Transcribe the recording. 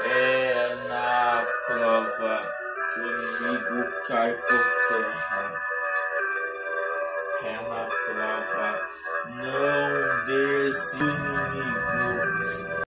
É na prova que o inimigo cai por terra. É na prova. Não